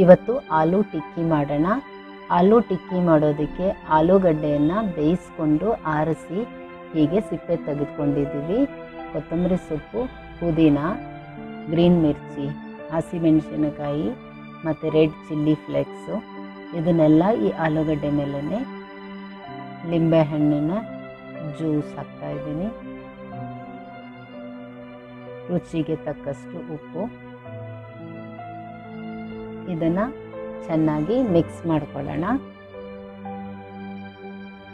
ಇವತ್ತು ಆಲೂ ಟಿಕ್ಕಿ ಮಾಡೋಣ. ಆಲೂ ಟಿಕ್ಕಿ ಮಾಡೋದಕ್ಕೆ ಆಲೂಗಡ್ಡೆಯನ್ನು ಬೇಯಿಸ್ಕೊಂಡು ಆರಿಸಿ ಹೀಗೆ ಸಿಪ್ಪೆ ತೆಗೆದುಕೊಂಡಿದ್ದೀವಿ. ಕೊತ್ತಂಬರಿ ಸೊಪ್ಪು, ಪುದೀನ, ಗ್ರೀನ್ ಮಿರ್ಚಿ, ಹಸಿಮೆಣಸಿನಕಾಯಿ ಮತ್ತು ರೆಡ್ ಚಿಲ್ಲಿ ಫ್ಲೆಕ್ಸು. ಇದನ್ನೆಲ್ಲ ಈ ಆಲೂಗಡ್ಡೆ ಮೇಲೇ ಲಿಂಬೆಹಣ್ಣಿನ ಜ್ಯೂಸ್ ಹಾಕ್ತಾಯಿದ್ದೀನಿ ರುಚಿಗೆ ತಕ್ಕಷ್ಟು ಉಪ್ಪು. ಇದನ್ನು ಚೆನ್ನಾಗಿ ಮಿಕ್ಸ್ ಮಾಡ್ಕೊಳ್ಳೋಣ.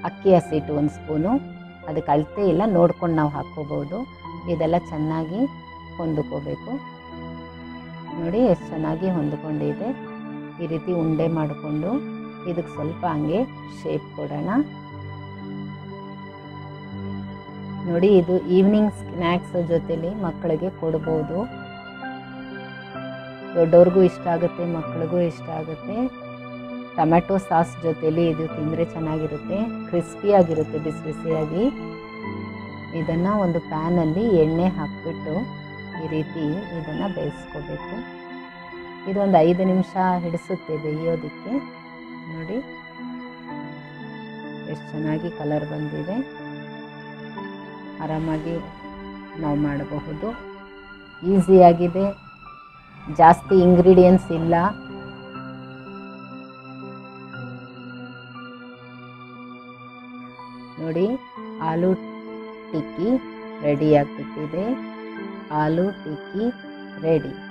ಅಕ್ಕಿ ಹಸಿಟ್ಟು ಒಂದು ಸ್ಪೂನು, ಅದಕ್ಕೆ ಅಳತೆ ಇಲ್ಲ ನೋಡ್ಕೊಂಡು ನಾವು ಹಾಕ್ಕೋಬೋದು. ಇದೆಲ್ಲ ಚೆನ್ನಾಗಿ ಹೊಂದ್ಕೋಬೇಕು. ನೋಡಿ ಎಷ್ಟು ಚೆನ್ನಾಗಿ ಹೊಂದ್ಕೊಂಡಿದೆ. ಈ ರೀತಿ ಉಂಡೆ ಮಾಡಿಕೊಂಡು ಇದಕ್ಕೆ ಸ್ವಲ್ಪ ಹಂಗೆ ಶೇಪ್ ಕೊಡೋಣ. ನೋಡಿ ಇದು ಈವ್ನಿಂಗ್ ಸ್ನ್ಯಾಕ್ಸ್ ಜೊತೇಲಿ ಮಕ್ಕಳಿಗೆ ಕೊಡ್ಬೋದು. ದೊಡ್ಡವ್ರಿಗೂ ಇಷ್ಟ ಆಗುತ್ತೆ ಮಕ್ಕಳಿಗೂ ಇಷ್ಟ ಆಗುತ್ತೆ. ಟೊಮ್ಯಾಟೊ ಸಾಸ್ ಜೊತೆಲಿ ಇದು ತಿಂದರೆ ಚೆನ್ನಾಗಿರುತ್ತೆ ಕ್ರಿಸ್ಪಿಯಾಗಿರುತ್ತೆ ಬಿಸಿ ಬಿಸಿಯಾಗಿ. ಇದನ್ನು ಒಂದು ಪ್ಯಾನಲ್ಲಿ ಎಣ್ಣೆ ಹಾಕಿಬಿಟ್ಟು ಈ ರೀತಿ ಇದನ್ನು ಬೇಯಿಸ್ಕೋಬೇಕು. ಇದೊಂದು ಐದು ನಿಮಿಷ ಹಿಡಿಸುತ್ತೆ ಬೇಯೋದಕ್ಕೆ. ನೋಡಿ. ಎಷ್ಟು ಚೆನ್ನಾಗಿ ಕಲರ್ ಬಂದಿದೆ. ಆರಾಮಾಗಿ ನಾವು ಮಾಡಬಹುದು. ಈಸಿಯಾಗಿದೆ. ಜಾಸ್ತಿ ಇಂಗ್ರೀಡಿಯೆಂಟ್ಸ್ ಇಲ್ಲ. ನೋಡಿ ಆಲೂ ಟಿಕ್ಕಿ ರೆಡಿ ಆಗಿಬಿಟ್ಟಿದೆ. ಆಲೂ ಟಿಕ್ಕಿ ರೆಡಿ